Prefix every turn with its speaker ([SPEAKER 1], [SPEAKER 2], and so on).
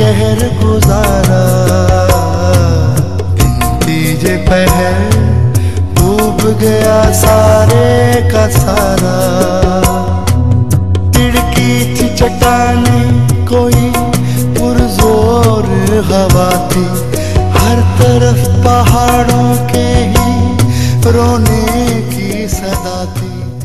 [SPEAKER 1] गुजारा। पहर डूब गया सारे का सारा। तिड़की थी चटाने कोई पुरजोर हवा थी। हर तरफ़ पहाड़ों के ही रोने की सदा थी।